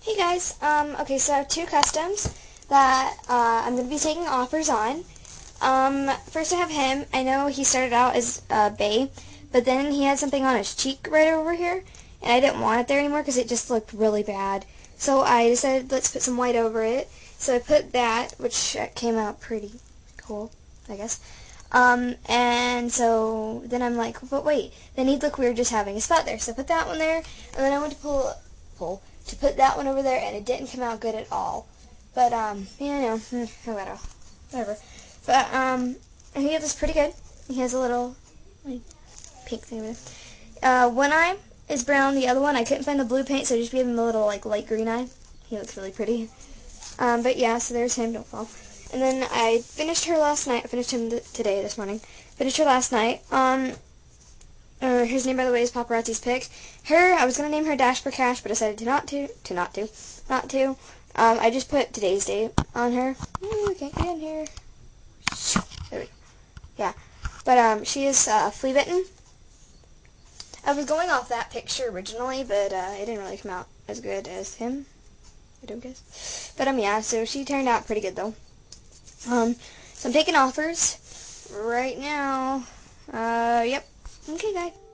Hey guys, um, okay, so I have two customs that uh, I'm going to be taking offers on. Um, first I have him. I know he started out as uh, Bay, but then he had something on his cheek right over here, and I didn't want it there anymore because it just looked really bad. So I decided let's put some white over it. So I put that, which came out pretty cool, I guess. Um, and so then I'm like, but wait, then he'd look weird just having a spot there. So I put that one there, and then I went to pull, pull, put that one over there, and it didn't come out good at all. But, um, yeah, no, hmm, whatever, whatever. But, um, I think this pretty good. He has a little, like, pink thing over there. Uh, one eye is brown, the other one, I couldn't find the blue paint, so I just gave him a little, like, light green eye. He looks really pretty. Um, but yeah, so there's him, don't fall. And then I finished her last night, I finished him th today, this morning. Finished her last night. Um, uh, his name, by the way, is Paparazzi's Pick. Her, I was going to name her Dash for Cash, but decided to not to, to not to, not to. Um, I just put today's date on her. Ooh, can't get in here. There we go. Yeah. But, um, she is, uh, flea bitten. I was going off that picture originally, but, uh, it didn't really come out as good as him. I don't guess. But, um, yeah, so she turned out pretty good, though. Um, so I'm taking offers right now. Okay, guys.